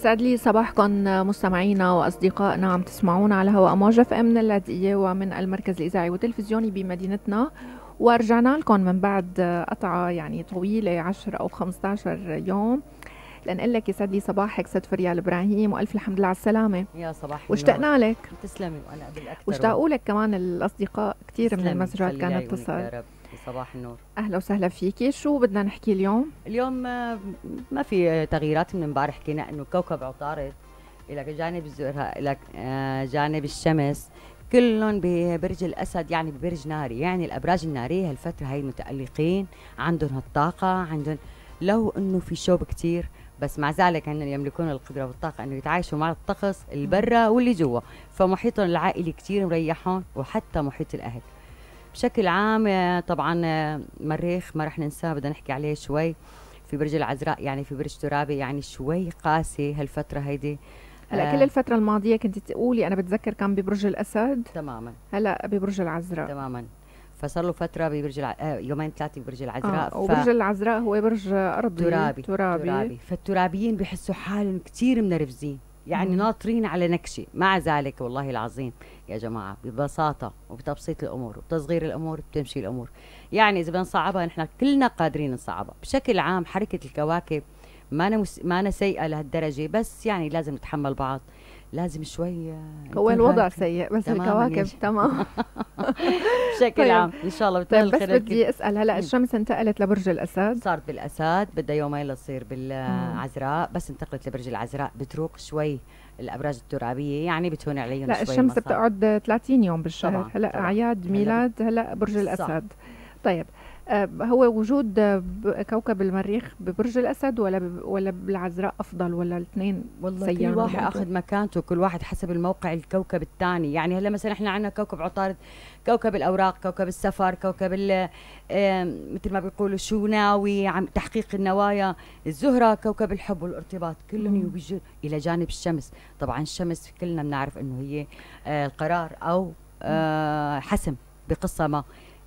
يسعد لي صباحكم مستمعينا وأصدقائنا. عم تسمعونا على هواء موجة FM من اللاذقية ومن المركز الإذاعي والتلفزيوني بمدينتنا. ورجعنا لكم من بعد قطعة يعني طويلة 10 أو 15 يوم. لنقول لك يسعد لي صباحك ست فريال إبراهيم وألف الحمد لله على السلامة. يا صباح واشتقنا لك. تسلمي وأنا قبل أكثر. واشتاقوا لك كمان الأصدقاء كثير من المسجات كانت تصل صباح النور. أهلا وسهلا فيكي شو بدنا نحكي اليوم؟ اليوم ما في تغييرات من امبارح. حكينا إنه كوكب عطارد إلى جانب الزهره إلى آه، جانب الشمس. كلهم ببرج الأسد يعني ببرج ناري. يعني الأبراج النارية هالفترة هي متألقين. عندهم هالطاقة عندهم لو إنه في شوب كتير بس مع ذلك عندهم يملكون القدرة والطاقة إنه يتعايشوا مع الطقس اللي برا واللي جوا. فمحيطهم العائلي كتير مريحهم وحتى محيط الأهل. بشكل عام آه، طبعا آه، مريخ ما رح ننساه بدنا نحكي عليه شوي. في برج العذراء يعني في برج ترابي يعني شوي قاسي هالفترة هيدي. هلأ آه كل الفترة الماضية كنت تقولي أنا بتذكر كان ببرج الأسد. تماما. هلأ ببرج العذراء. تماما. فصار له فترة ببرج الع... يومين ثلاثة ببرج العذراء. آه وبرج العذراء هو برج أرضي. ترابي. ترابي, ترابي. فالترابيين بحسوا حالهم كثير منرفزين. يعني ناطرين على نكشه مع ذلك والله العظيم يا جماعة ببساطة وبتبسيط الأمور وبتصغير الأمور بتمشي الأمور. يعني إذا بدنا نصعبها نحن كلنا قادرين نصعبها. بشكل عام حركة الكواكب ما أنا مس... ما أنا سيئة لهالدرجة بس يعني لازم نتحمل بعض. لازم شوي هو الوضع سيء بس الكواكب تمام. بشكل طيب. عام إن شاء الله طيب بس بدي أسأل هلا الشمس انتقلت لبرج الأسد؟ صارت بالأسد بدها يومين لتصير بالعذراء بس انتقلت لبرج العذراء. بتروق شوي الأبراج الترابية يعني بتهون عليهم لا شوي الشمس بتقعد 30 يوم بالشهر. هلا اعياد ميلاد هلا برج الأسد. صح. طيب هو وجود كوكب المريخ ببرج الأسد ولا ولا بالعذراء أفضل ولا الاثنين والله كل واحد آخذ مكانته كل واحد حسب الموقع الكوكب الثاني. يعني هلا مثلا إحنا عندنا كوكب عطارد كوكب الأوراق كوكب السفر كوكب مثل ما بيقولوا شو ناوي عم تحقيق النوايا الزهرة كوكب الحب والارتباط كلهم يوجهوا إلى جانب الشمس. طبعا الشمس كلنا بنعرف إنه هي آه، القرار أو آه، حسم بقصة ما.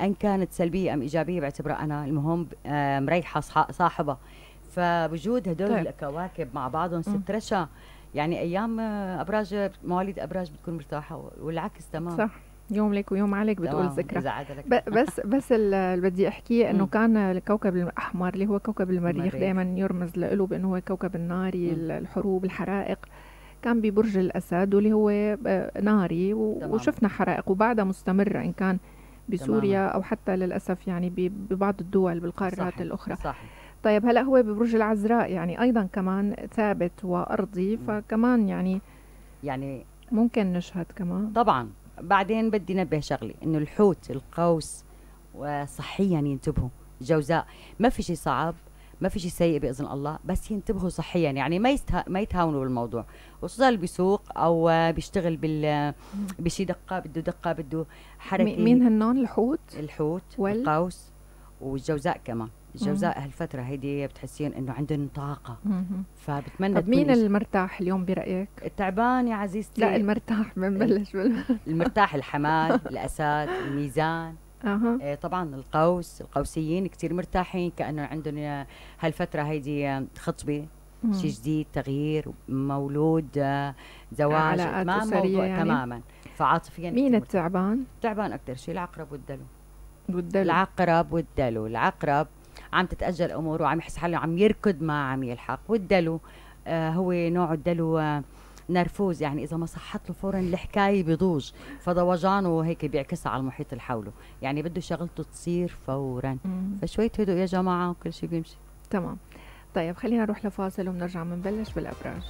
أن كانت سلبية أم إيجابية بعتبرها أنا المهم مريحة صاحبها فوجود هدول طيب. الكواكب مع بعضهم ست رشا يعني أيام آه، أبراج مواليد أبراج بتكون مرتاحة والعكس تمام. صح. يوم لك ويوم عليك بتقول ذكرى بس بس اللي بدي أحكيه إنه كان الكوكب الأحمر اللي هو كوكب المريخ دائما يرمز له بإنه هو كوكب الناري مم. الحروب الحرائق. كان ببرج الأسد واللي هو آه، ناري وشفنا حرائق وبعدها مستمرة إن كان بسوريا تماما. أو حتى للأسف يعني ببعض الدول بالقارات صحيح. الأخرى صحيح. طيب هلا هو ببرج العذراء يعني أيضا كمان ثابت وأرضي فكمان يعني يعني ممكن نشهد كمان طبعا بعدين بدي نبه شغلي إنه الحوت القوس وصحيا ينتبهوا الجوزاء ما في شيء صعب ما في شيء سيء بإذن الله بس ينتبهوا صحيا يعني ما يسته... ما يتهاونوا بالموضوع. خصوصا اللي بيسوق أو بيشتغل بال بشي دقة بده دقة بده حركة. مين هنون؟ الحوت؟ الحوت والقوس والجوزاء كمان. الجوزاء هالفترة هيدي بتحسين إنه عندهم طاقة. فبتمنى طب مين المرتاح اليوم برأيك؟ التعبان يا عزيزتي. لا المرتاح بنبلش المرتاح الحمال الأسد الميزان. أه. طبعا القوس القوسيين كتير مرتاحين كأنه عندهم هالفترة هيدي خطبة شيء جديد تغيير مولود زواج ما موضوع يعني. تماما فعاطفيا مين التعبان؟ التعبان أكثر شيء العقرب والدلو والدلو العقرب والدلو العقرب عم تتأجل أموره وعم يحس حاله عم يركض ما عم يلحق والدلو آه هو نوع الدلو آه نرفوز يعني إذا ما صحت له فورا الحكاية بيضوج. فضوجانه هيك بيعكسها على المحيط اللي حوله. يعني بده شغلته تصير فورا. فشويه هدوء يا جماعة وكل شيء بيمشي. تمام. طيب خلينا نروح لفاصل وبنرجع بنبلش بالأبراج.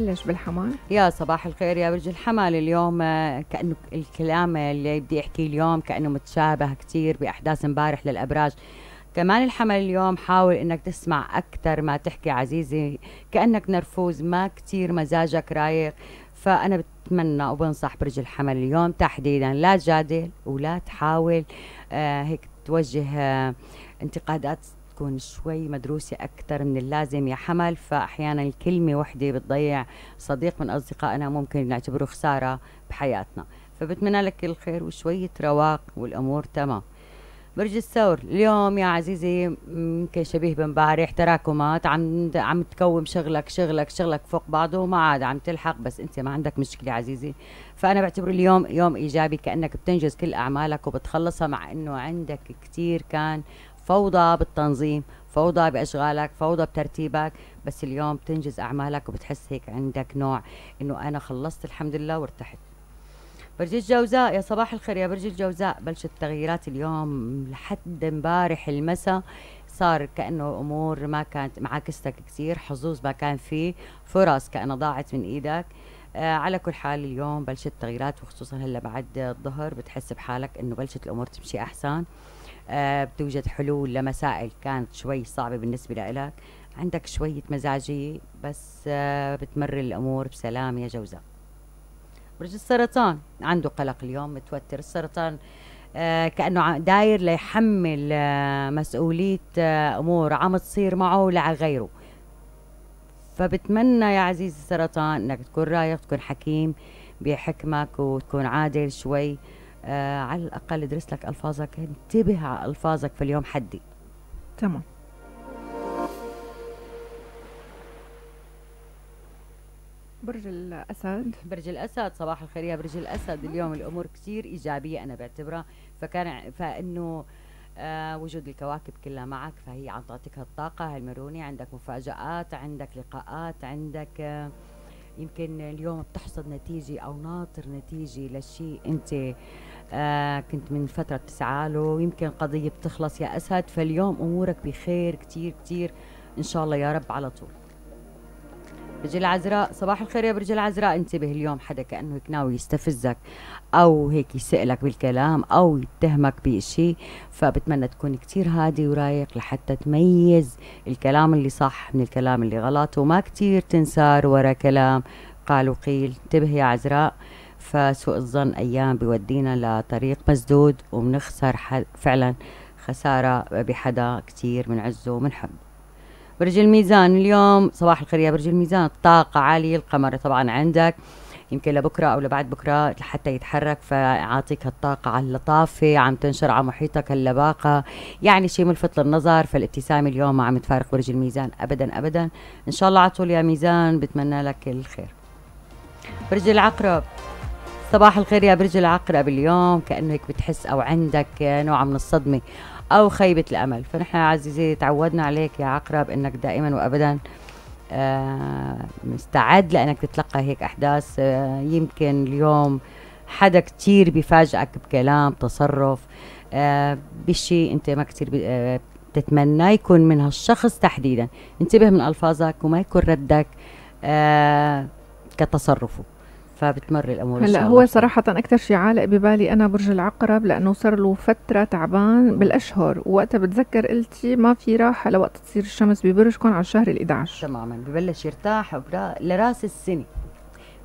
نبلش بالحمل يا صباح الخير يا برج الحمل اليوم آه، كأنه الكلام اللي بدي أحكيه اليوم كأنه متشابه كتير بأحداث امبارح للأبراج. كمان الحمل اليوم حاول إنك تسمع أكثر ما تحكي عزيزي كأنك نرفوز ما كتير مزاجك رايق. فأنا بتمنى وبنصح برج الحمل اليوم تحديدا لا تجادل ولا تحاول آه هيك توجه آه انتقادات تكون شوي مدروسة أكثر من اللازم يا حمل. فأحيانا الكلمة وحدة بتضيع صديق من أصدقائنا ممكن نعتبره خسارة بحياتنا. فبتمنى لك كل خير وشوية رواق والأمور تمام. برج الثور اليوم يا عزيزي يمكن شبيه بامبارح تراكمات عم عم تكوم شغلك شغلك شغلك فوق بعضه وما عاد عم تلحق بس أنت ما عندك مشكلة عزيزي. فأنا بعتبر اليوم يوم إيجابي كأنك بتنجز كل أعمالك وبتخلصها مع إنه عندك كثير كان فوضى بالتنظيم فوضى بأشغالك فوضى بترتيبك بس اليوم بتنجز أعمالك وبتحس هيك عندك نوع إنه أنا خلصت الحمد لله وارتحت. برج الجوزاء يا صباح الخير يا برج الجوزاء. بلشت التغييرات اليوم لحد امبارح المساء. صار كأنه أمور ما كانت معاكستك كثير حظوظ ما كان فيه فرص كأنها ضاعت من إيدك. آه على كل حال اليوم بلشت التغييرات وخصوصا هلأ بعد الظهر بتحس بحالك إنه بلشت الأمور تمشي أحسن. بتوجد حلول لمسائل كانت شوي صعبة بالنسبة لك عندك شوية مزاجية بس آه بتمر الأمور بسلام يا جوزاء برج السرطان عنده قلق اليوم متوتر. السرطان آه كأنه داير ليحمل آه مسؤولية آه أمور عم تصير معه ولا غيره. فبتمنى يا عزيزي السرطان إنك تكون رايق تكون حكيم بحكمك وتكون عادل شوي. آه على الأقل ادرس لك ألفاظك انتبه على ألفاظك في اليوم حدي. تمام. برج الأسد. برج الأسد صباح الخير يا برج الأسد. اليوم الأمور كثير إيجابية أنا بعتبرها. فكان فإنه آه وجود الكواكب كلها معك فهي عم تعطيك هالطاقة هالمرونة. عندك مفاجآت عندك لقاءات عندك آه يمكن اليوم بتحصد نتيجة أو ناطر نتيجة لشيء أنت آه كنت من فترة بتسعى له يمكن قضية بتخلص. يا أسد فاليوم أمورك بخير كتير كتير. إن شاء الله يا رب على طول. برج العذراء صباح الخير يا برج العذراء انتبه اليوم حدا كانه هيك ناوي يستفزك أو هيك يسألك بالكلام أو يتهمك بشيء فبتمنى تكون كتير هادي ورايق لحتى تميز الكلام اللي صح من الكلام اللي غلط وما كتير تنسار ورا كلام قال وقيل. انتبه يا عذراء فسوء الظن أيام بودينا لطريق مسدود وبنخسر فعلا خسارة بحدا كتير بنعزه وبنحبه برج الميزان. اليوم صباح الخير يا برج الميزان. الطاقة عالية القمر طبعا عندك. يمكن لبكرة أو لبعد بكرة لحتى يتحرك فيعطيك الطاقة على اللطافة. عم تنشر على محيطك اللباقة. يعني شيء ملفت للنظر فالابتسامة اليوم ما عم تفارق برج الميزان أبدا أبدا. إن شاء الله على طول يا ميزان. بتمنى لك الخير. برج العقرب. صباح الخير يا برج العقرب. اليوم كأنك بتحس أو عندك نوع من الصدمة. أو خيبة الأمل. فنحن عزيزي تعودنا عليك يا عقرب إنك دائما وابدا آه مستعد لأنك تتلقى هيك أحداث. آه يمكن اليوم حدا كتير بيفاجئك بكلام تصرف آه بشيء أنت ما كتير تتمنى يكون من هالشخص تحديدا. انتبه من ألفاظك وما يكون ردك كتصرفه. فبتمر الأمور هلا هو صراحة أكثر شيء عالق ببالي أنا برج العقرب لأنه صار له فترة تعبان بالأشهر. ووقتها بتذكر قلتي ما في راحة لوقت تصير الشمس ببرجكم على الشهر ال11 تماما ببلش يرتاح لرأس السنة.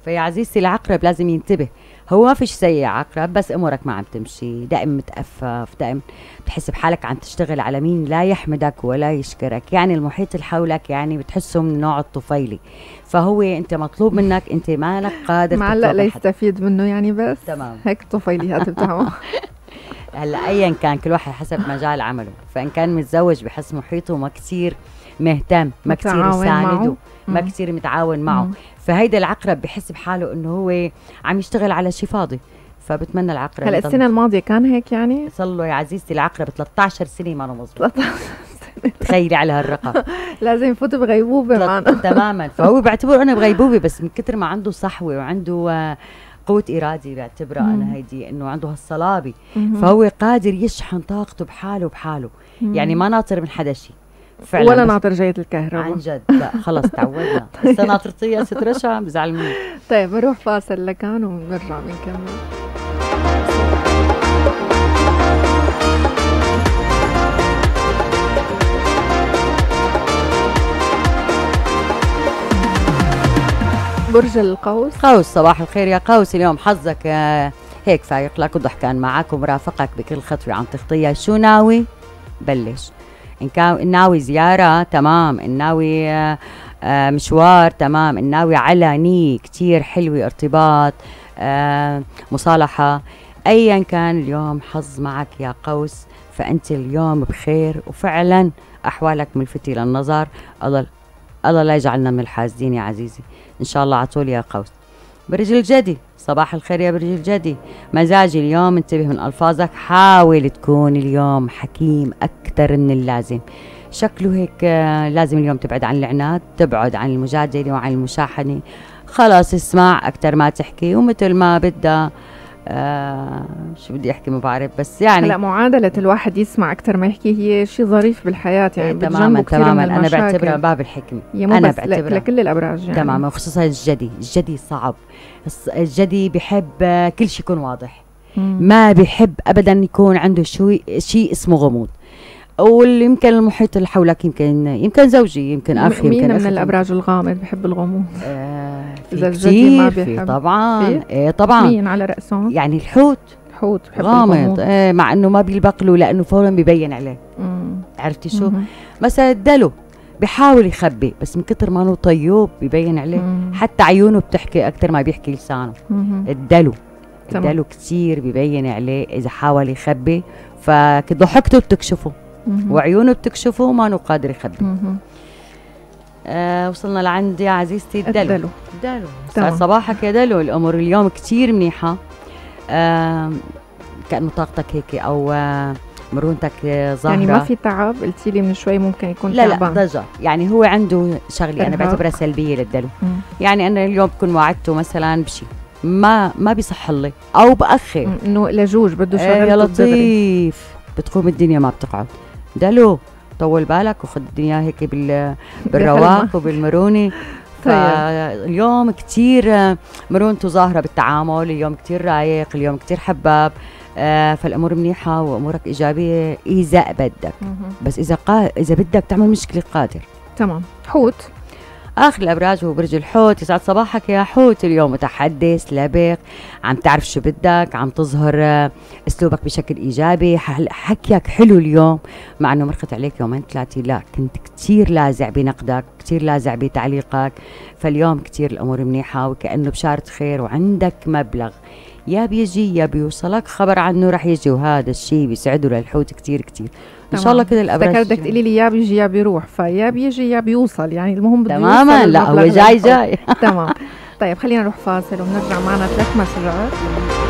فيا عزيزتي العقرب لازم ينتبه. هو ما فيش سيء عقرب بس أمورك ما عم تمشي. دائما متأفف دائما بتحس بحالك عم تشتغل على مين لا يحمدك ولا يشكرك. يعني المحيط اللي حولك يعني بتحسه من نوع الطفيلي فهو أنت مطلوب منك أنت مالك قادر معلق ليستفيد منه يعني بس. تمام. هيك طفيليات بتاعه هلأ ايا كان كل واحد حسب مجال عمله. فإن كان متزوج بحس محيطه ما كثير مهتم ما كثير يسانده ما كثير متعاون معه. فهيدا العقرب بحس بحاله إنه هو عم يشتغل على شيء فاضي فبتمنى العقرب هلأ السنة الماضية كان هيك يعني؟ صار له يا عزيزتي العقرب 13 سنة ما مظبوط تخيلي على هالرقم. لازم يفوت بغيبوبة معنا. تماما. فهو بعتبر أنا بغيبوبة بس من كثر ما عنده صحوة وعنده آه، قوة إرادة بعتبرها أنا هيدي إنه عنده هالصلابة. فهو قادر يشحن طاقته بحاله بحاله. يعني ما ناطر من حدا شيء فعلا. ولا ناطر جاية الكهرباء. عن جد. لا خلص تعودنا. هسه ناطرتي يا ست رشا مني طيب بروح فاصل لكان وبنرجع بنكمل برج القوس. قوس صباح الخير يا قوس. اليوم حظك آه، هيك فايق. لك وضحكان معك ومرافقك بكل خطوة عم تخطيها شو ناوي؟ بلش. إن كان ناوي زيارة تمام. ناوي آه، آه، مشوار تمام. ناوي على نية كتير حلوة ارتباط مصالحة. ايا كان اليوم حظ معك يا قوس فأنت اليوم بخير وفعلا أحوالك ملفتة للنظر الله الله لا يجعلنا من الحاسدين يا عزيزي. إن شاء الله عطول يا قوس. برج الجدي صباح الخير يا برج الجدي. مزاجي اليوم انتبه من ألفاظك. حاول تكون اليوم حكيم أكثر من اللازم. شكله هيك آه، لازم اليوم تبعد عن العناد تبعد عن المجادلة وعن المشاحنة. خلاص اسمع أكثر ما تحكي. ومثل ما بدها آه شو بدي أحكي ما بعرف بس يعني هلا معادلة الواحد يسمع أكثر ما يحكي هي شيء ظريف بالحياة يعني إيه تماما تماما. أنا بعتبرها باب الحكمة. أنا بعتبرها. لكل الأبراج يعني. تماما وخصوصا الجدي. الجدي صعب. الجدي بحب كل شيء يكون واضح. مم. ما بحب ابدا يكون عنده شيء شيء اسمه غموض. واللي يمكن المحيط اللي حولك يمكن يمكن زوجي يمكن أخي مين يمكن من الأبراج الغامض بحب الغموض؟ آه في كثير ما بيحب. طبعا في؟ إيه طبعا. مين على رأسهم؟ يعني الحوت. حوت بحب غامض إيه مع إنه ما بيلبق له لأنه فورا بيبين عليه. مم. عرفتي شو؟ مم. مثلا الدلو بحاول يخبي بس من كتر ما إنه طيوب بيبين عليه مم. حتى عيونه بتحكي أكثر ما بيحكي لسانه. مم. الدلو الدلو كثير بيبين عليه إذا حاول يخبي فضحكته بتكشفه. وعيونه بتكشفه ما إنه قادر يخبي. آه وصلنا لعند يا عزيزتي الدلو. الدلو. الدلو. صباحك يا دلو. الأمور اليوم كثير منيحة. آه كانه طاقتك هيك أو آه مرونتك ظاهره يعني ما في تعب قلتي لي من شوي ممكن يكون لا تعبان. لا ضجة. يعني هو عنده شغلة أنا بعتبرها سلبية للدلو. مم. يعني أنا اليوم بكون وعدته مثلا بشيء ما ما بيصح لي. أو بأخر. إنه لجوج بده شغل آه يا لطيف. بتقوم الدنيا ما بتقعد. دلو طول بالك وخد الدنيا هيك بال بالرواق وبالمرونة. طيب. فاليوم كثير مرونته ظاهره بالتعامل اليوم كثير رايق اليوم كثير حباب. آه فالأمور منيحة وأمورك إيجابية إذا بدك. بس إذا قا... إذا بدك تعمل مشكلة قادر. تمام. حوت. آخر الأبراج هو برج الحوت. يسعد صباحك يا حوت. اليوم متحدث لبق عم تعرف شو بدك عم تظهر آه، أسلوبك بشكل إيجابي. حكيك حلو اليوم؟ مع إنه مرقت عليك يومين ثلاثة. لا كنت كثير لازع بنقدك كثير لازع بتعليقك. فاليوم كثير الأمور منيحة وكأنه بشارة خير وعندك مبلغ. يا بيجي يا بيوصلك خبر عنه رح يجي. وهذا الشيء بيسعده للحوت كثير كثير ان شاء الله كده الابراج افتكرت بدك تقولي لي يا بيجي يا بيروح فيا بيجي يا بيوصل يعني المهم بده تماما. لا هو جاي جاي. تمام. طيب خلينا نروح فاصل ونرجع معنا ثلاث مسجات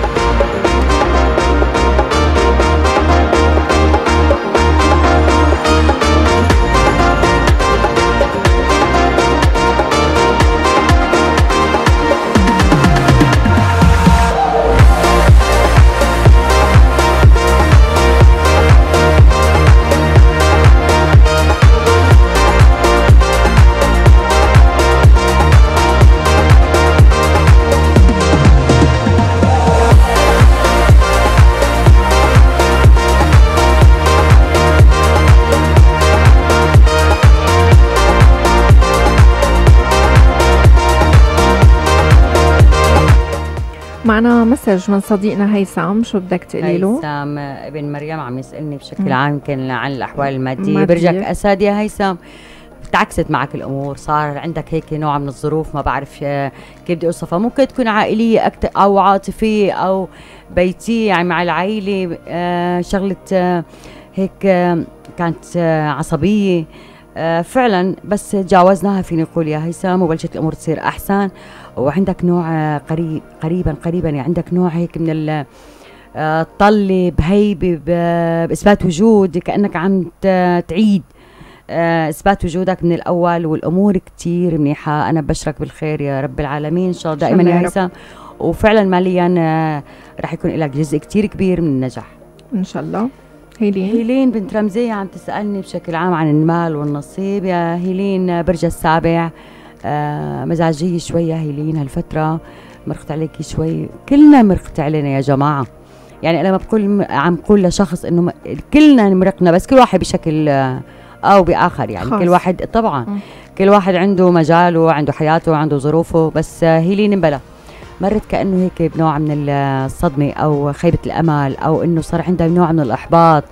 معنا مسج من صديقنا هيثم شو بدك تقولي له؟ هيثم ابن مريم عم يسألني بشكل عام يمكن عن الأحوال المادية. برجك اسد يا هيثم. تعكست معك الأمور صار عندك هيك نوع من الظروف ما بعرف كيف بدي أوصفها. ممكن تكون عائلية أكثر أو عاطفية أو بيتية يعني مع العائله آه شغلة آه هيك آه كانت آه عصبية. آه فعلا بس تجاوزناها فيني أقول يا هيثم وبلشت الأمور تصير أحسن. وعندك نوع قريب قريبا قريبا يعني عندك نوع هيك من الطلة آه، بهيبة بإثبات وجود كأنك عم تعيد. آه، إثبات وجودك من الأول والأمور كتير منيحة. أنا ببشرك بالخير يا رب العالمين. إن شاء الله دائما يا هيثم. وفعلا ماليا آه، رح يكون لك جزء كتير كبير من النجاح. إن شاء الله. هيلين. هيلين بنت رمزية عم تسألني بشكل عام عن المال والنصيب. يا هيلين برج السابع آه مزاجية شوية هيلين هالفترة مرقت عليكي شوي. كلنا مرقت علينا يا جماعة. يعني أنا ما بقول عم بقول لشخص إنه كلنا مرقنا بس كل واحد بشكل آه، أو بآخر يعني. خاص. كل واحد طبعا. م. كل واحد عنده مجاله عنده حياته عنده ظروفه بس آه، هيلين بلا مرت كأنه هيك بنوع من الصدمة أو خيبة الأمل أو إنه صار عندها نوع من الإحباط.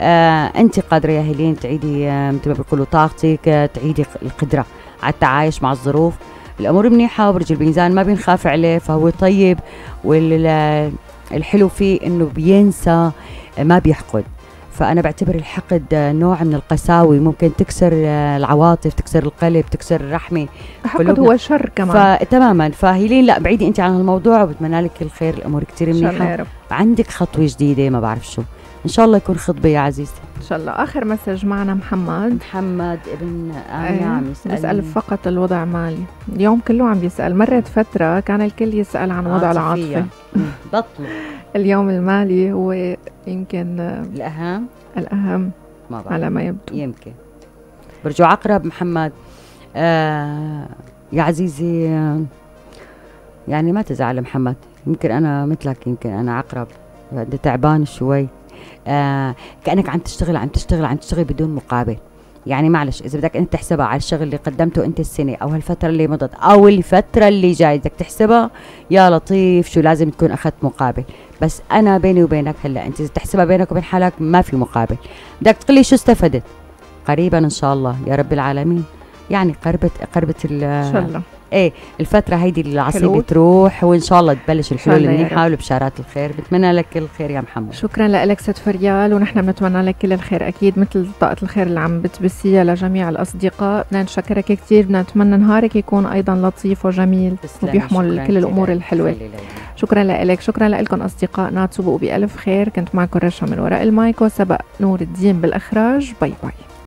آه أنت قادرة يا هيلين تعيدي آه مثل ما بيقولوا طاقتك آه تعيدي القدرة على التعايش مع الظروف. الأمور منيحة وبرج الميزان ما بنخاف عليه فهو طيب. والحلو فيه إنه بينسى ما بيحقد. فأنا بعتبر الحقد نوع من القساوي. ممكن تكسر العواطف تكسر القلب تكسر الرحمة الحقد هو شر كمان. فتماما فهيلين لا بعيدي أنت عن الموضوع وبتمنى لك الخير الأمور كثير منيحة. عندك خطوة جديدة ما بعرف شو. إن شاء الله يكون خطبة يا عزيزتي إن شاء الله. آخر مسج معنا محمد. محمد ابن امي عم يسال بيسأل فقط الوضع مالي. اليوم كله عم بيسأل. مرت فترة كان الكل يسأل عن وضع العاطفي بطلوا اليوم المالي هو يمكن الأهم؟ الأهم ما بعرف. على ما يبدو. يمكن. برجو عقرب محمد. آه يا عزيزي آه يعني ما تزعل محمد. يمكن أنا مثلك يمكن أنا عقرب. انت تعبان شوي. آه كأنك عم تشتغل عم تشتغل عم تشتغل بدون مقابل. يعني معلش إذا بدك أنت تحسبها على الشغل اللي قدمته أنت السنة أو هالفترة اللي مضت أو الفترة اللي جاي بدك تحسبها يا لطيف شو لازم تكون أخذت مقابل. بس أنا بيني وبينك هلأ أنت إذا تحسبها بينك وبين حالك ما في مقابل. بدك تقول لي شو استفدت؟ قريبا إن شاء الله يا رب العالمين. يعني قربت قربت إن شاء الله. إيه الفترة هيدي العصيبة تروح وإن شاء الله تبلش الحلول المنيحة والبشارات الخير. بتمنى لك كل الخير يا محمد. شكرا لك ست فريال ونحن بنتمنى لك كل الخير أكيد مثل طاقة الخير اللي عم بتبثيها لجميع الأصدقاء. بدنا نشكرك كثير بدنا نتمنى نهارك يكون أيضا لطيف وجميل وبيحمل كل الأمور الحلوة. شكرا لك شكرا لكم أصدقائنا تصبوا بألف خير. كنت معكم رشا من وراء المايك وسبق نور الدين بالإخراج. bye bye.